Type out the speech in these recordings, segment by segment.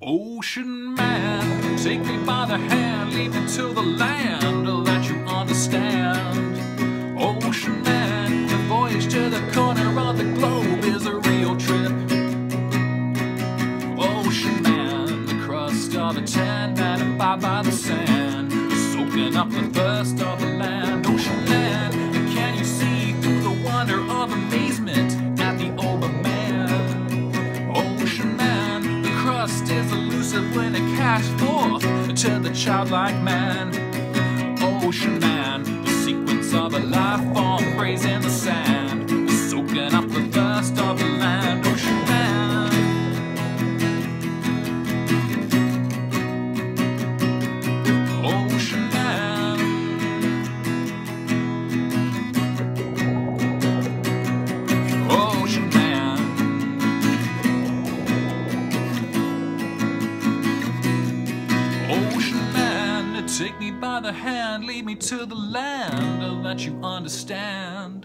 Ocean man, take me by the hand, lead me to the land that you understand. Ocean man, the voyage to the corner of the globe is a real trip. Ocean man, the crust of a tan man, and by by the sand, soaking up the thirst of the land. Ocean man, can you see through the wonder of amazement at elusive when it casts forth to the childlike man. Ocean man, the sequence of a life form grazing the sand, soaking up the thirst of the land. Take me by the hand, lead me to the land oh, that you understand.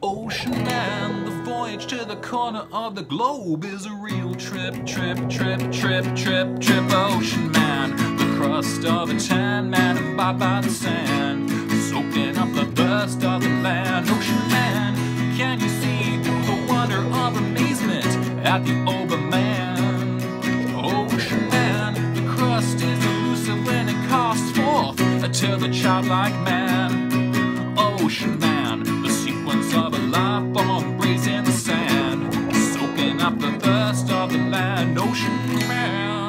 Ocean man, the voyage to the corner of the globe is a real trip, trip, trip, trip, trip, trip. Ocean man, the crust of a tan man, and by by the sand, soaking up the dust of the land. Ocean man, can you see through the wonder of amazement at the Oberman? Ocean to the childlike man. Ocean man, the sequence of a life form grazing the sand, soaking up the thirst of the land. Ocean man.